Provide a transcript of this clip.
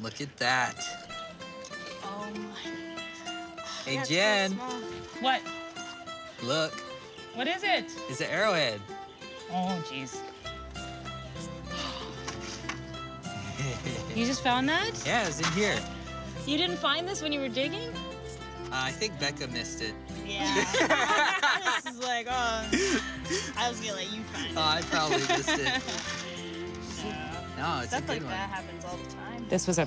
Look at that. Oh my. Hey, That's Jen. So What? Look, What is it? it's an arrowhead. Oh, jeez. You just found that? yeah, it's in here. You didn't find this when you were digging? Uh, I think Becca missed it. Yeah. this is like, oh. I was gonna let you find Oh, I probably missed it. it. No, it's Stuff a good like one. that happens all the time. This was a